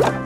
you.